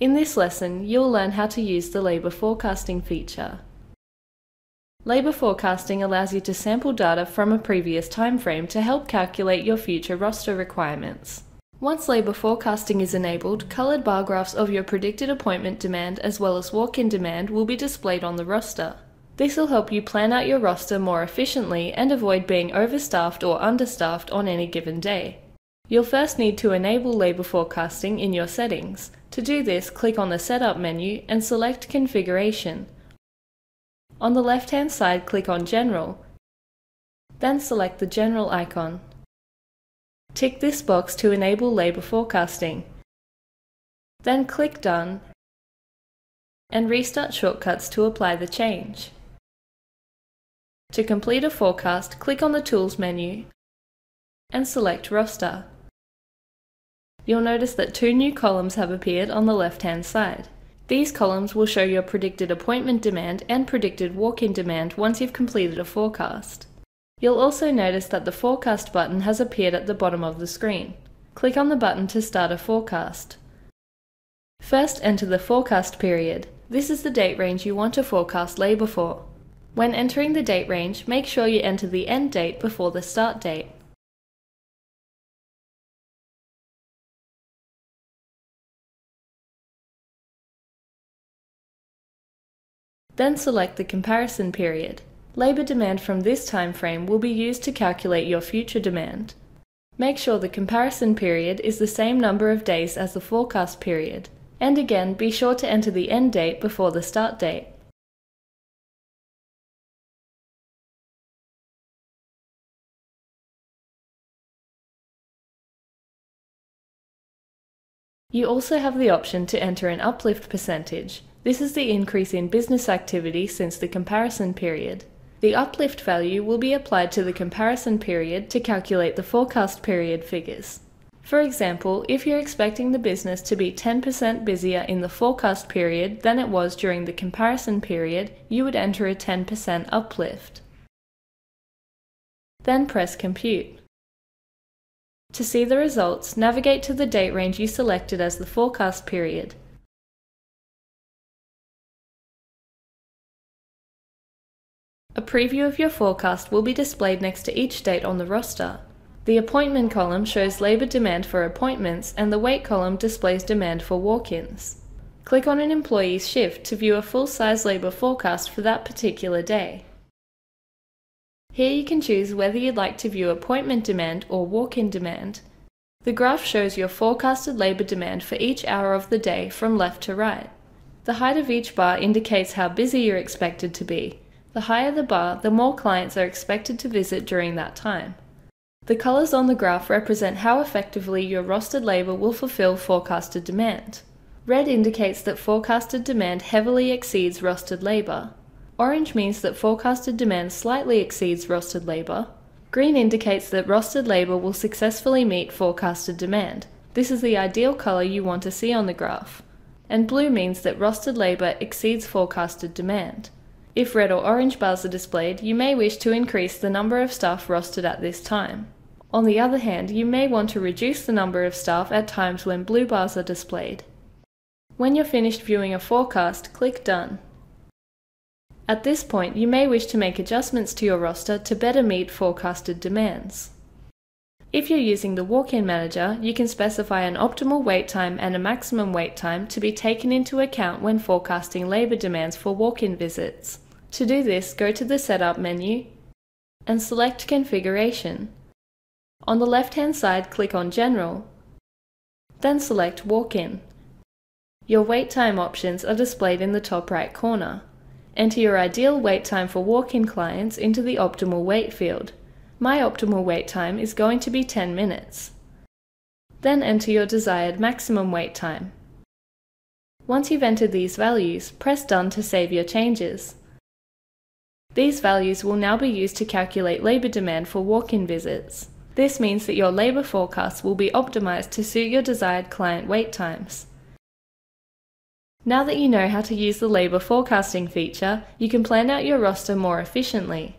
In this lesson, you'll learn how to use the labour forecasting feature. Labour forecasting allows you to sample data from a previous time frame to help calculate your future roster requirements. Once labour forecasting is enabled, coloured bar graphs of your predicted appointment demand as well as walk-in demand will be displayed on the roster. This will help you plan out your roster more efficiently and avoid being overstaffed or understaffed on any given day. You'll first need to enable labour forecasting in your settings. To do this, click on the Setup menu and select Configuration. On the left-hand side, click on General, then select the General icon. Tick this box to enable labour forecasting. Then click Done and restart shortcuts to apply the change. To complete a forecast, click on the Tools menu and select Roster. You'll notice that two new columns have appeared on the left-hand side. These columns will show your predicted appointment demand and predicted walk-in demand once you've completed a forecast. You'll also notice that the Forecast button has appeared at the bottom of the screen. Click on the button to start a forecast. First enter the forecast period. This is the date range you want to forecast labour for. When entering the date range, make sure you enter the end date before the start date. Then select the comparison period. Labour demand from this time frame will be used to calculate your future demand. Make sure the comparison period is the same number of days as the forecast period. And again, be sure to enter the end date before the start date. You also have the option to enter an uplift percentage. This is the increase in business activity since the comparison period. The uplift value will be applied to the comparison period to calculate the forecast period figures. For example, if you're expecting the business to be 10% busier in the forecast period than it was during the comparison period, you would enter a 10% uplift. Then press Compute. To see the results, navigate to the date range you selected as the forecast period. A preview of your forecast will be displayed next to each date on the roster. The appointment column shows labour demand for appointments and the wait column displays demand for walk-ins. Click on an employee's shift to view a full-size labour forecast for that particular day. Here you can choose whether you'd like to view appointment demand or walk-in demand. The graph shows your forecasted labour demand for each hour of the day from left to right. The height of each bar indicates how busy you're expected to be. The higher the bar, the more clients are expected to visit during that time. The colours on the graph represent how effectively your rostered labour will fulfill forecasted demand. Red indicates that forecasted demand heavily exceeds rostered labour. Orange means that forecasted demand slightly exceeds rostered labour. Green indicates that rostered labour will successfully meet forecasted demand. This is the ideal colour you want to see on the graph. And blue means that rostered labour exceeds forecasted demand. If red or orange bars are displayed, you may wish to increase the number of staff rostered at this time. On the other hand, you may want to reduce the number of staff at times when blue bars are displayed. When you're finished viewing a forecast, click Done. At this point, you may wish to make adjustments to your roster to better meet forecasted demands. If you're using the walk-in manager, you can specify an optimal wait time and a maximum wait time to be taken into account when forecasting labour demands for walk-in visits. To do this, go to the Setup menu and select Configuration. On the left-hand side, click on General, then select Walk-in. Your wait time options are displayed in the top right corner. Enter your ideal wait time for walk-in clients into the optimal wait field. My optimal wait time is going to be 10 minutes. Then enter your desired maximum wait time. Once you've entered these values, press Done to save your changes. These values will now be used to calculate labour demand for walk-in visits. This means that your labour forecasts will be optimised to suit your desired client wait times. Now that you know how to use the labour forecasting feature, you can plan out your roster more efficiently.